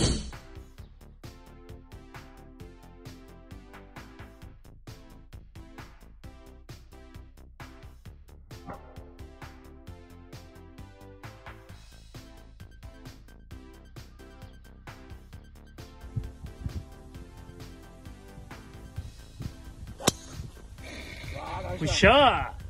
aqui. Puxa!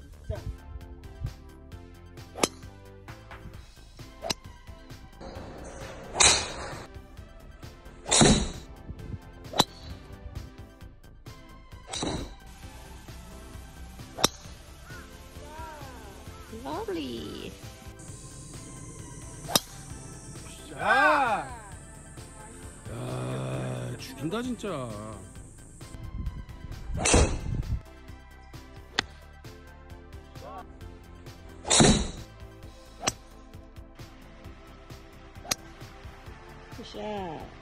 Lovely. 야! 야, 죽인다 진짜. Shot.